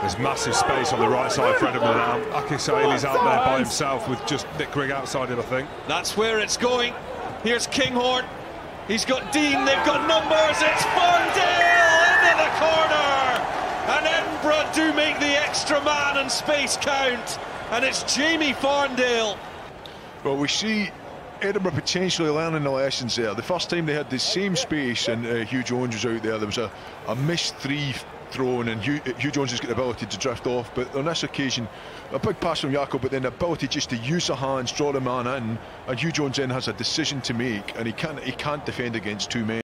There's massive space on the right side for Edinburgh now. Akinsanyele's out there by himself with just Nick Grigg outside him, I think. That's where it's going. Here's Kinghorn. He's got Dean, they've got numbers. It's Farndale into the corner. And Edinburgh do make the extra man and space count. And it's Jamie Farndale. Well, we see Edinburgh potentially learning the lessons there. The first time they had the same space and uh, Huw Jones was out there, there was a, a missed three thrown and Huw, Huw, Jones has got the ability to drift off but on this occasion a big pass from Jaco but then the ability just to use the hands draw the man in and Huw Jones then has a decision to make and he can't he can't defend against two men